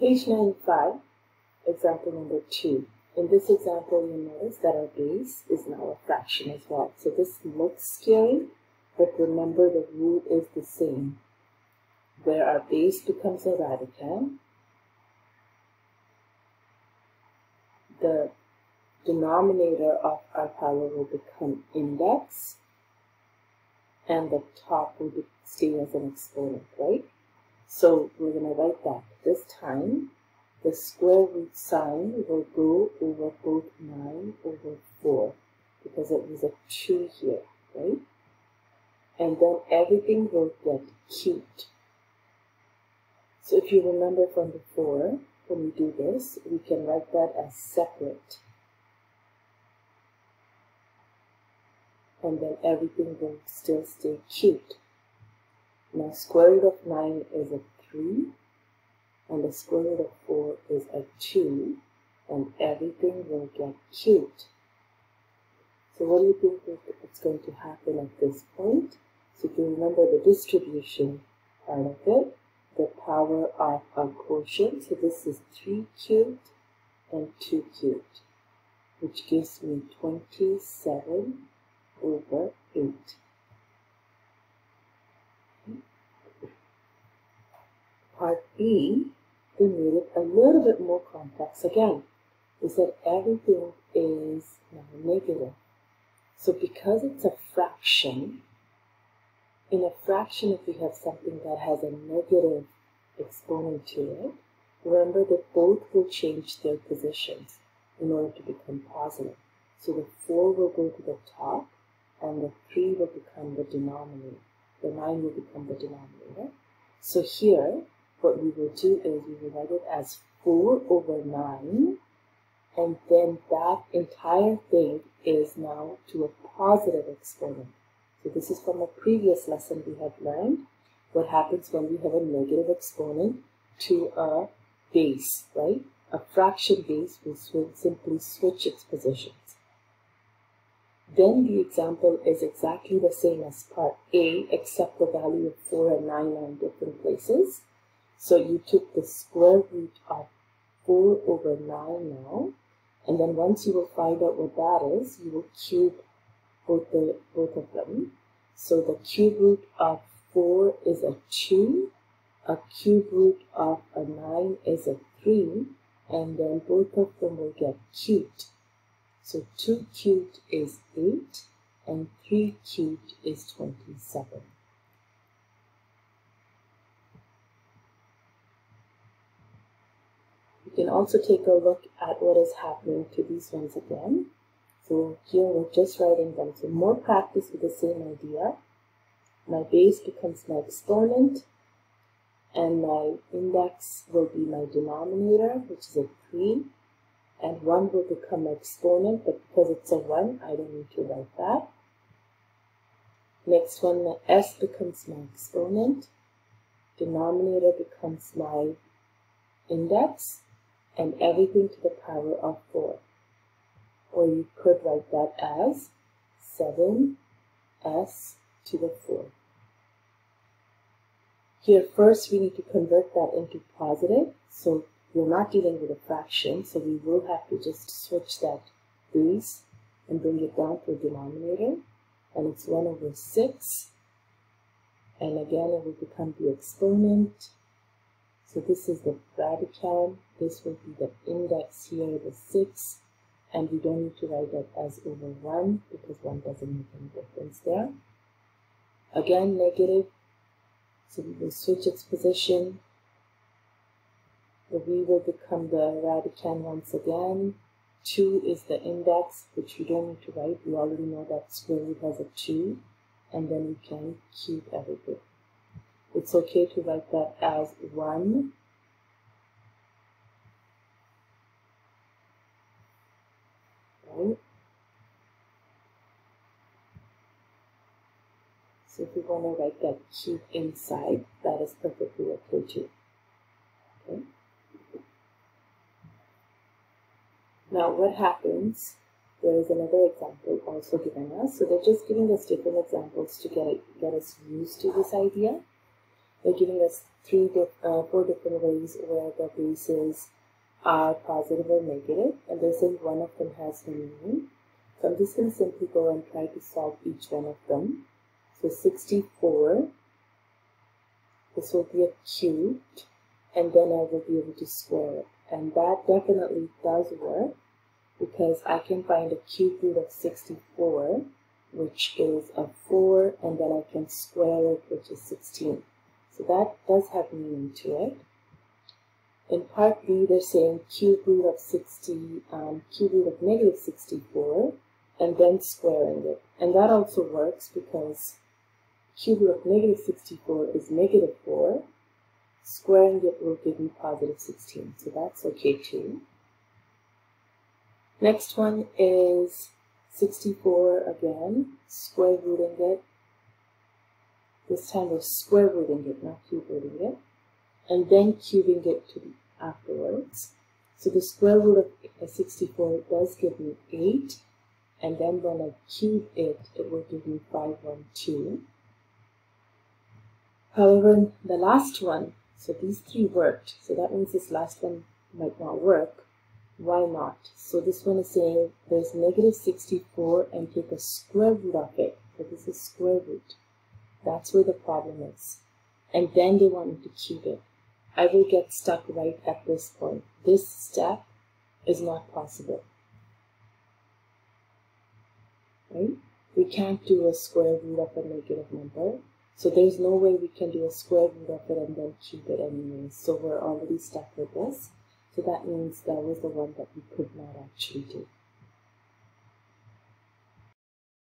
Page 95, example number 2. In this example, you notice that our base is now a fraction as well. So this looks scary, but remember the rule is the same. Where our base becomes a radicand, the denominator of our power will become index, and the top will be, stay as an exponent, right? So we're going to write that. This time, the square root sign will go over both 9 over 4 because it was a 2 here, right? And then everything will get cubed. So if you remember from before, when we do this, we can write that as separate. And then everything will still stay cubed. Now square root of 9 is a 3 and the square root of 4 is a 2 and everything will get cubed. So what do you think is going to happen at this point? So if you remember the distribution part of it, the power of a quotient, so this is 3 cubed and 2 cubed, which gives me 27 over 8. Part B we made it a little bit more complex again. We said everything is now negative. So because it's a fraction, in a fraction if we have something that has a negative exponent to it, remember that both will change their positions in order to become positive. So the 4 will go to the top and the 3 will become the denominator. The 9 will become the denominator. So here, what we will do is we will write it as 4 over 9 and then that entire thing is now to a positive exponent. So this is from a previous lesson we have learned what happens when we have a negative exponent to a base, right? A fraction base will simply switch its positions. Then the example is exactly the same as part A except the value of 4 and 9 are in different places. So you took the square root of 4 over 9 now, and then once you will find out what that is, you will cube both, the, both of them. So the cube root of 4 is a 2, a cube root of a 9 is a 3, and then both of them will get cubed. So 2 cubed is 8, and 3 cubed is 27. You can also take a look at what is happening to these ones again. So here we're just writing them. So more practice with the same idea. My base becomes my exponent and my index will be my denominator, which is a 3. And 1 will become my exponent, but because it's a 1, I don't need to write that. Next one, my s becomes my exponent. Denominator becomes my index and everything to the power of 4. Or you could write that as 7s to the 4. Here first we need to convert that into positive. So we're not dealing with a fraction, so we will have to just switch that base and bring it down to a denominator. And it's 1 over 6. And again, it will become the exponent so this is the radicand. This will be the index here, the 6. And we don't need to write that as over 1 because 1 doesn't make any difference there. Again, negative. So we will switch its position. The v will become the radicand once again. 2 is the index, which we don't need to write. We already know that square root has a 2. And then we can cube everything it's okay to write that as 1 right? So if you want to write that cube inside, that is perfectly okay too. Okay. Now what happens, there is another example also given us. So they're just giving us different examples to get, get us used to this idea. They're giving us three, uh, four different ways where the bases are positive or negative, and they're saying one of them has meaning. So I'm just going to simply go and try to solve each one of them. So 64, this will be a cube, and then I will be able to square it. And that definitely does work because I can find a cube root of 64, which is a 4, and then I can square it, which is 16. That does have meaning to it. In part B, they're saying cube root of 60, um, cube root of negative 64, and then squaring it. And that also works because cube root of negative 64 is negative 4. Squaring it will give me positive 16, so that's okay too. Next one is 64 again, square rooting it. This time we're square rooting it, not cube rooting it. And then cubing it to the afterwards. So the square root of 64 does give me 8. And then when I cube it, it will give me 512. However, the last one, so these three worked. So that means this last one might not work. Why not? So this one is saying there's negative 64 and take a square root of it. So this is square root. That's where the problem is. And then they want me to cube it. I will get stuck right at this point. This step is not possible. Right? We can't do a square root of a negative number. So there's no way we can do a square root of it and then cube it anyway. So we're already stuck with this. So that means that was the one that we could not actually do.